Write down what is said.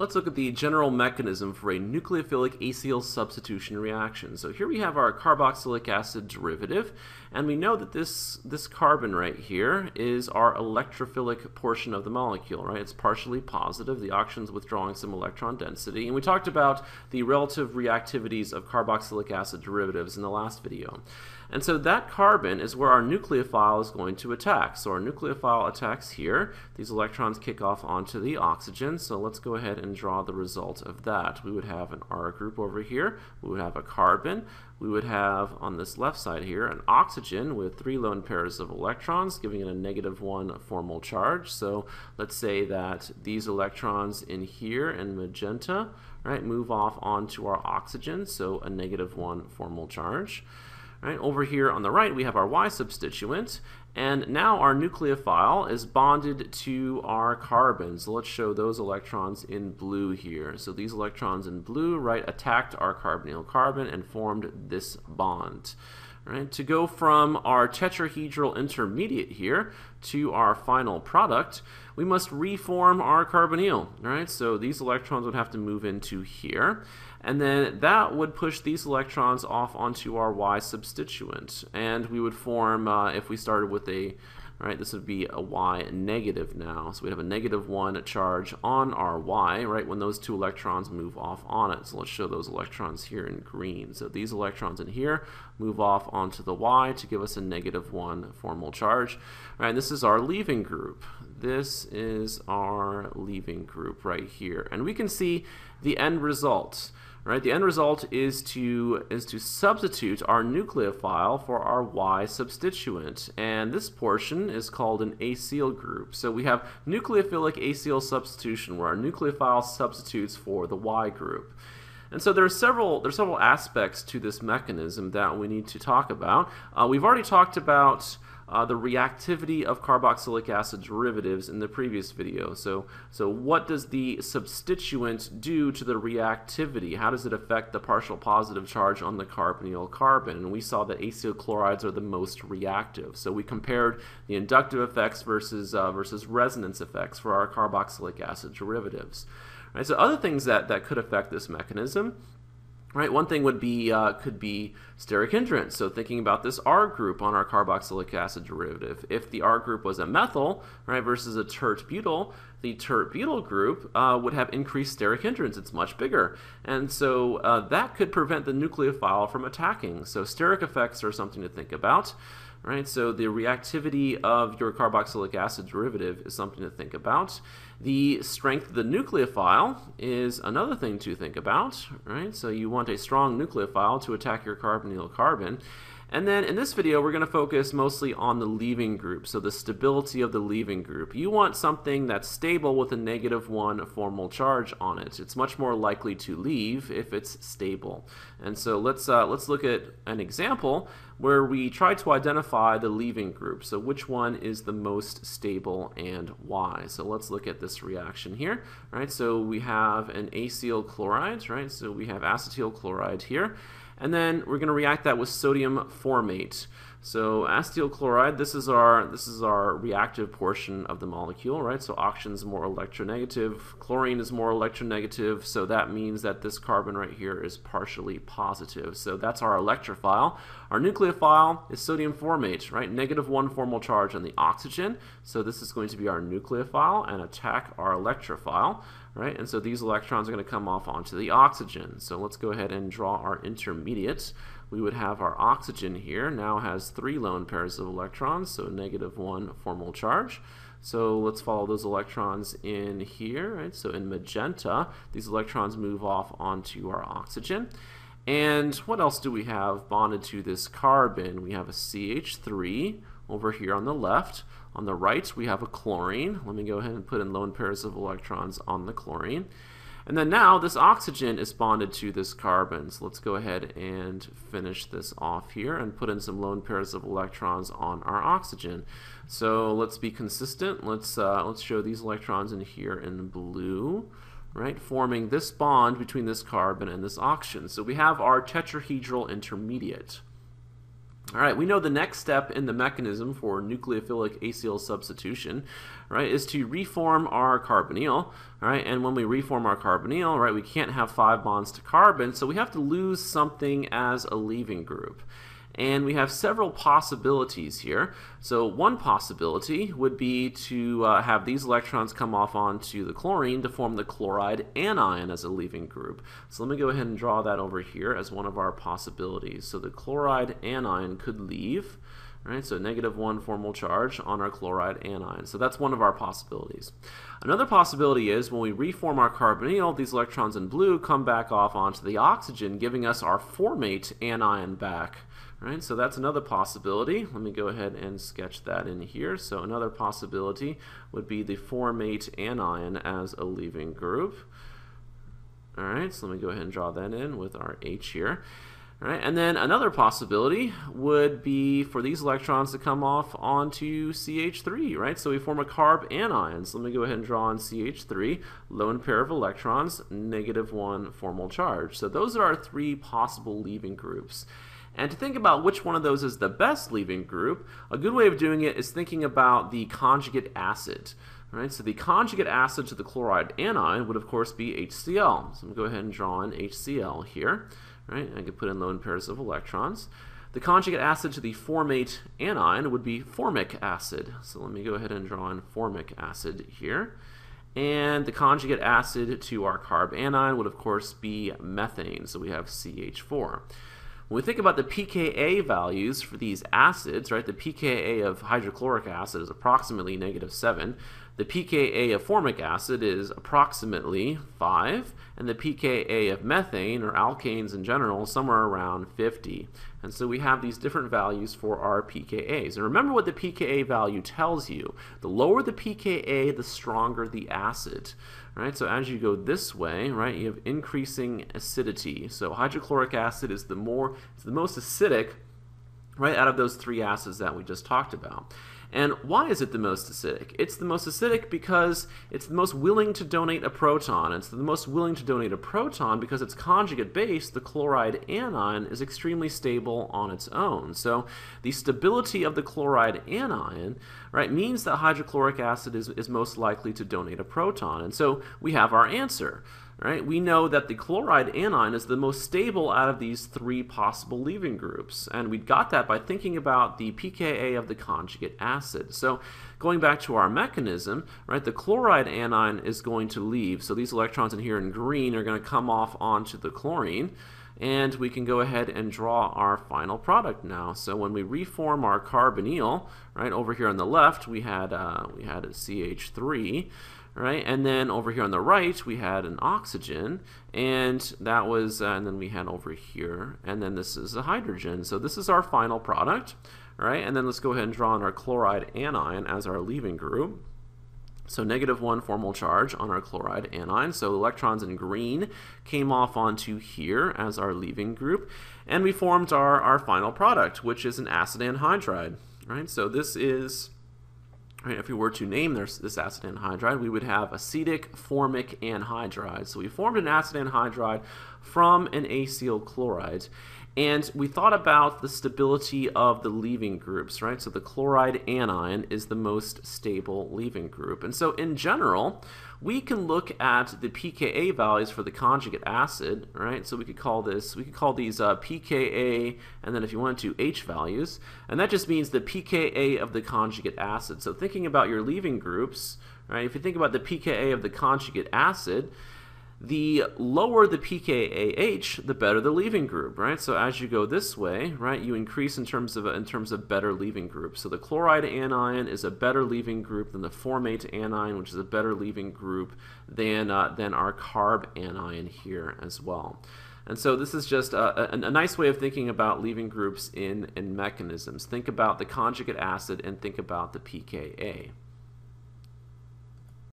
Let's look at the general mechanism for a nucleophilic acyl substitution reaction. So here we have our carboxylic acid derivative, and we know that this, this carbon right here is our electrophilic portion of the molecule, right? It's partially positive, the oxygen's withdrawing some electron density, and we talked about the relative reactivities of carboxylic acid derivatives in the last video. And so that carbon is where our nucleophile is going to attack. So our nucleophile attacks here. These electrons kick off onto the oxygen. So let's go ahead and draw the result of that. We would have an R group over here. We would have a carbon. We would have on this left side here an oxygen with three lone pairs of electrons giving it a negative one formal charge. So let's say that these electrons in here in magenta right, move off onto our oxygen, so a negative one formal charge. Right, over here on the right, we have our Y substituent, and now our nucleophile is bonded to our carbon. So let's show those electrons in blue here. So these electrons in blue, right, attacked our carbonyl carbon and formed this bond. Right, to go from our tetrahedral intermediate here to our final product, we must reform our carbonyl. Right, so these electrons would have to move into here. And then that would push these electrons off onto our Y substituent. And we would form, uh, if we started with a, right, this would be a Y negative now. So we have a negative 1 charge on our Y, right, when those two electrons move off on it. So let's show those electrons here in green. So these electrons in here move off onto the Y to give us a negative 1 formal charge. All right, this is our leaving group. This is our leaving group right here. And we can see the end result. Right, the end result is to is to substitute our nucleophile for our Y substituent, and this portion is called an acyl group. So we have nucleophilic acyl substitution, where our nucleophile substitutes for the Y group. And so there are several there are several aspects to this mechanism that we need to talk about. Uh, we've already talked about uh, the reactivity of carboxylic acid derivatives in the previous video. So, so what does the substituent do to the reactivity? How does it affect the partial positive charge on the carbonyl carbon? And we saw that acyl chlorides are the most reactive. So we compared the inductive effects versus, uh, versus resonance effects for our carboxylic acid derivatives. Right, so other things that, that could affect this mechanism Right, one thing would be uh, could be steric hindrance. So thinking about this R group on our carboxylic acid derivative. If the R group was a methyl, right, versus a tert butyl, the tert butyl group uh, would have increased steric hindrance. It's much bigger, and so uh, that could prevent the nucleophile from attacking. So steric effects are something to think about right? So the reactivity of your carboxylic acid derivative is something to think about. The strength of the nucleophile is another thing to think about, right? So you want a strong nucleophile to attack your carbonyl carbon. And then in this video, we're going to focus mostly on the leaving group, so the stability of the leaving group. You want something that's stable with a negative 1 formal charge on it. It's much more likely to leave if it's stable. And so let's, uh, let's look at an example where we try to identify the leaving group. So which one is the most stable and why? So let's look at this reaction here. Right, so we have an acyl chloride, right? So we have acetyl chloride here. And then we're going to react that with sodium formate. So acetyl chloride, this is our this is our reactive portion of the molecule, right? So oxygen is more electronegative, chlorine is more electronegative, so that means that this carbon right here is partially positive. So that's our electrophile. Our nucleophile is sodium formate, right? Negative one formal charge on the oxygen. So this is going to be our nucleophile and attack our electrophile, right? And so these electrons are going to come off onto the oxygen. So let's go ahead and draw our intermediate we would have our oxygen here now has three lone pairs of electrons, so negative one formal charge. So let's follow those electrons in here, right? So in magenta, these electrons move off onto our oxygen. And what else do we have bonded to this carbon? We have a CH3 over here on the left. On the right, we have a chlorine. Let me go ahead and put in lone pairs of electrons on the chlorine. And then now this oxygen is bonded to this carbon. So let's go ahead and finish this off here and put in some lone pairs of electrons on our oxygen. So let's be consistent. Let's, uh, let's show these electrons in here in blue right, forming this bond between this carbon and this oxygen. So we have our tetrahedral intermediate. All right, we know the next step in the mechanism for nucleophilic acyl substitution, right, is to reform our carbonyl, right? And when we reform our carbonyl, right, we can't have five bonds to carbon, so we have to lose something as a leaving group. And we have several possibilities here. So one possibility would be to uh, have these electrons come off onto the chlorine to form the chloride anion as a leaving group. So let me go ahead and draw that over here as one of our possibilities. So the chloride anion could leave, right? So negative one formal charge on our chloride anion. So that's one of our possibilities. Another possibility is when we reform our carbonyl, these electrons in blue come back off onto the oxygen, giving us our formate anion back. Right, so that's another possibility. Let me go ahead and sketch that in here. So another possibility would be the formate anion as a leaving group. All right, so let me go ahead and draw that in with our H here. All right, and then another possibility would be for these electrons to come off onto CH3, right? So we form a carbanion. So let me go ahead and draw on CH3, lone pair of electrons, negative one formal charge. So those are our three possible leaving groups. And to think about which one of those is the best leaving group, a good way of doing it is thinking about the conjugate acid. Right, so the conjugate acid to the chloride anion would of course be HCl. So I'm going to go ahead and draw in HCl here. Right, I could put in lone pairs of electrons. The conjugate acid to the formate anion would be formic acid. So let me go ahead and draw in formic acid here. And the conjugate acid to our carbanion would of course be methane. So we have CH4. When we think about the pKa values for these acids, right, the pKa of hydrochloric acid is approximately negative 7. The pKa of formic acid is approximately 5, and the pKa of methane, or alkanes in general, somewhere around 50. And so we have these different values for our pKa's. And remember what the pKa value tells you. The lower the pKa, the stronger the acid right? So as you go this way, right, you have increasing acidity. So hydrochloric acid is the more, it's the most acidic, right, out of those three acids that we just talked about. And why is it the most acidic? It's the most acidic because it's the most willing to donate a proton. It's the most willing to donate a proton because its conjugate base, the chloride anion, is extremely stable on its own. So the stability of the chloride anion right, means that hydrochloric acid is, is most likely to donate a proton. And so we have our answer right, we know that the chloride anion is the most stable out of these three possible leaving groups. And we got that by thinking about the pKa of the conjugate acid. So going back to our mechanism, right, the chloride anion is going to leave. So these electrons in here in green are going to come off onto the chlorine. And we can go ahead and draw our final product now. So when we reform our carbonyl, right, over here on the left, we had, uh, we had a CH3 right? And then over here on the right, we had an oxygen, and that was, uh, and then we had over here, and then this is a hydrogen. So this is our final product, right? And then let's go ahead and draw on our chloride anion as our leaving group. So negative one formal charge on our chloride anion. So electrons in green came off onto here as our leaving group. And we formed our, our final product, which is an acid anhydride, right? So this is Right, if we were to name this, this acid anhydride, we would have acetic formic anhydride. So we formed an acid anhydride from an acyl chloride. And we thought about the stability of the leaving groups, right? So the chloride anion is the most stable leaving group. And so in general, we can look at the pKa values for the conjugate acid, right? So we could call this, we could call these uh, pKa, and then if you wanted to, H values, and that just means the pKa of the conjugate acid. So thinking about your leaving groups, right? If you think about the pKa of the conjugate acid, the lower the pKAH, the better the leaving group, right? So as you go this way, right, you increase in terms of in terms of better leaving group. So the chloride anion is a better leaving group than the formate anion, which is a better leaving group than uh, than our carb anion here as well. And so this is just a, a, a, nice way of thinking about leaving groups in, in mechanisms. Think about the conjugate acid and think about the pKa.